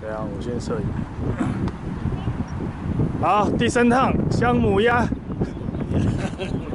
对啊，我先摄影。好，第三趟香母鸭。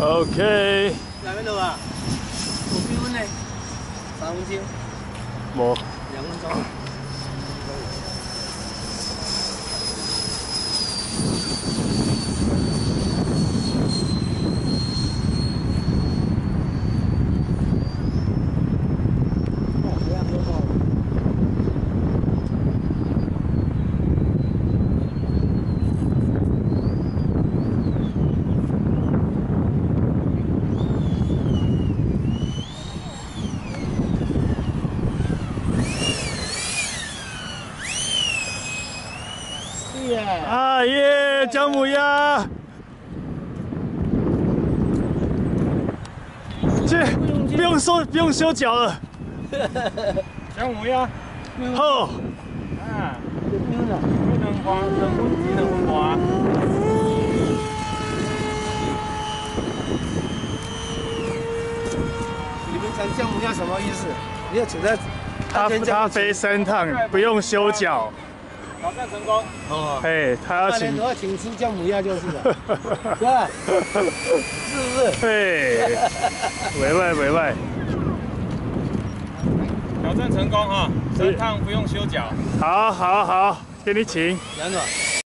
Ok. Là bên đâu à? Một phiếu này. Sao không phiếu? Một. Dạ không cho. 钟。啊耶，姜母鸭！这不用收，不用修脚了。姜母鸭，好。啊，不能花，能分几能分花。你们讲姜母鸭什么意思？你要请他，他他飞三趟，不用修脚。挑战成功哦！哎，他要请，要请吃姜母鸭就是了，是吧？是不是？对，委外委外，挑战成功哈！三趟不用修脚。好，好，好，给你请。两个。